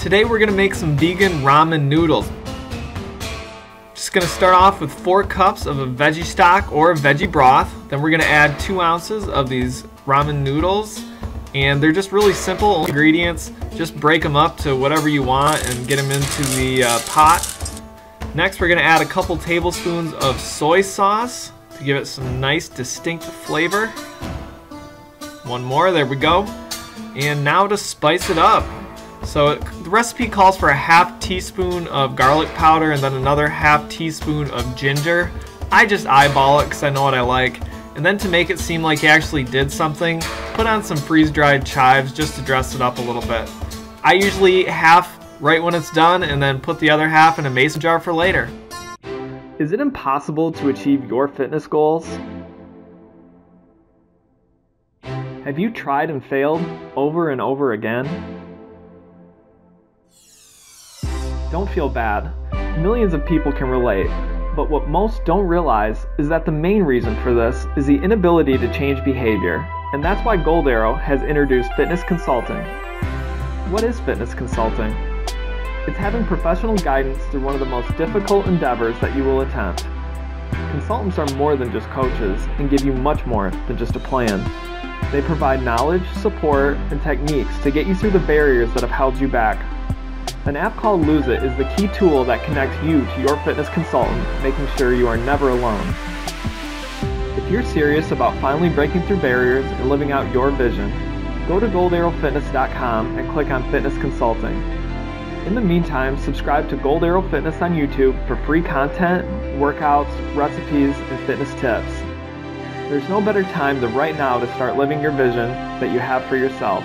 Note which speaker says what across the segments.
Speaker 1: Today we're gonna make some vegan ramen noodles. Just gonna start off with four cups of a veggie stock or veggie broth. Then we're gonna add two ounces of these ramen noodles. And they're just really simple ingredients. Just break them up to whatever you want and get them into the uh, pot. Next we're gonna add a couple tablespoons of soy sauce to give it some nice distinct flavor. One more, there we go. And now to spice it up. So the recipe calls for a half teaspoon of garlic powder and then another half teaspoon of ginger. I just eyeball it because I know what I like. And then to make it seem like you actually did something, put on some freeze-dried chives just to dress it up a little bit. I usually eat half right when it's done and then put the other half in a mason jar for later. Is it impossible to achieve your fitness goals? Have you tried and failed over and over again? Don't feel bad. Millions of people can relate, but what most don't realize is that the main reason for this is the inability to change behavior, and that's why Gold Arrow has introduced fitness consulting. What is fitness consulting? It's having professional guidance through one of the most difficult endeavors that you will attempt. Consultants are more than just coaches and give you much more than just a plan. They provide knowledge, support, and techniques to get you through the barriers that have held you back. An app called Lose It is the key tool that connects you to your fitness consultant, making sure you are never alone. If you're serious about finally breaking through barriers and living out your vision, go to goldarrowfitness.com and click on Fitness Consulting. In the meantime, subscribe to Gold Arrow Fitness on YouTube for free content, workouts, recipes, and fitness tips. There's no better time than right now to start living your vision that you have for yourself.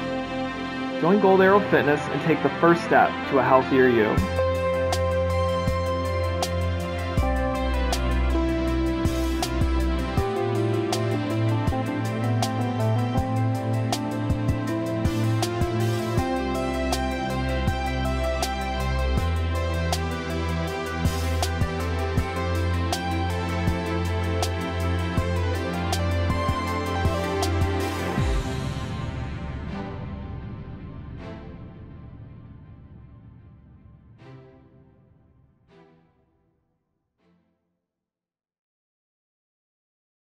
Speaker 1: Join Gold Arrow Fitness and take the first step to a healthier you.